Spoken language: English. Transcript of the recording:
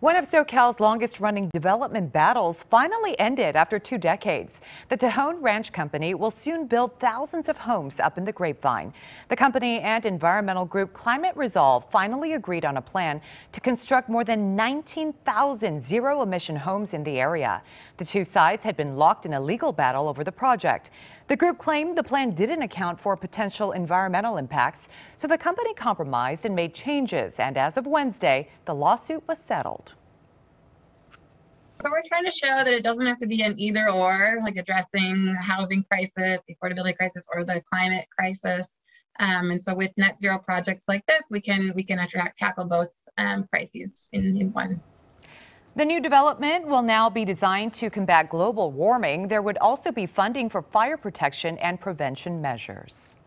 One of SoCal's longest running development battles finally ended after two decades. The Tejon Ranch Company will soon build thousands of homes up in the Grapevine. The company and environmental group Climate Resolve finally agreed on a plan to construct more than 19,000 zero emission homes in the area. The two sides had been locked in a legal battle over the project. The group claimed the plan didn't account for potential environmental impacts, so the company compromised and made changes. And as of Wednesday, the lawsuit was settled. So we're trying to show that it doesn't have to be an either or, like addressing housing crisis, the affordability crisis, or the climate crisis. Um, and so with net zero projects like this, we can we can attract, tackle both um, crises in, in one. The new development will now be designed to combat global warming. There would also be funding for fire protection and prevention measures.